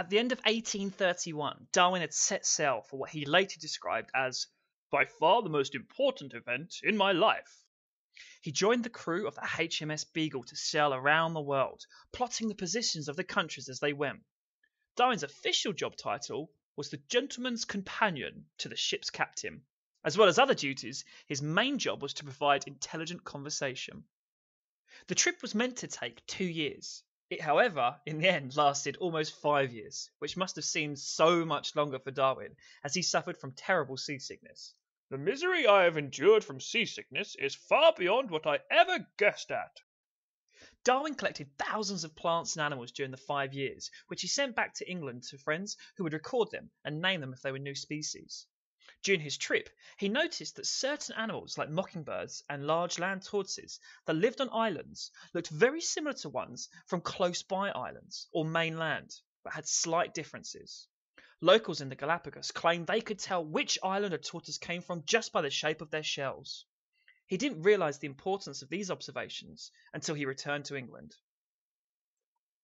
At the end of 1831, Darwin had set sail for what he later described as by far the most important event in my life. He joined the crew of the HMS Beagle to sail around the world, plotting the positions of the countries as they went. Darwin's official job title was the gentleman's companion to the ship's captain. As well as other duties, his main job was to provide intelligent conversation. The trip was meant to take two years. It, however, in the end lasted almost five years, which must have seemed so much longer for Darwin, as he suffered from terrible seasickness. The misery I have endured from seasickness is far beyond what I ever guessed at. Darwin collected thousands of plants and animals during the five years, which he sent back to England to friends who would record them and name them if they were new species. During his trip, he noticed that certain animals, like mockingbirds and large land tortoises that lived on islands, looked very similar to ones from close by islands or mainland, but had slight differences. Locals in the Galapagos claimed they could tell which island a tortoise came from just by the shape of their shells. He didn't realize the importance of these observations until he returned to England.